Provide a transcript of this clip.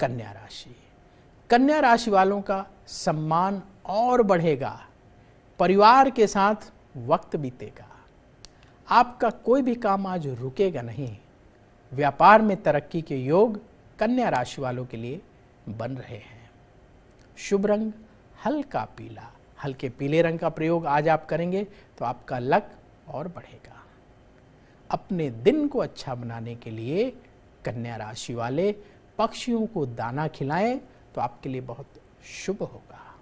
कन्या राशि। कन्या राशि वालों का सम्मान और बढ़ेगा, परिवार के साथ वक्त बीतेगा। आपका कोई भी काम आज रुकेगा नहीं। व्यापार में तरक्की के योग कन्या राशि वालों के लिए बन रहे हैं। शुभ रंग, हल्का पीला। हल्के पीले रंग का प्रयोग आज आप करेंगे तो आपका लक और बढ़ेगा। अपने दिन को अच्छा बनाने के लिए कन्या राशि वाले पक्षियों को दाना खिलाएँ तो आपके लिए बहुत शुभ होगा।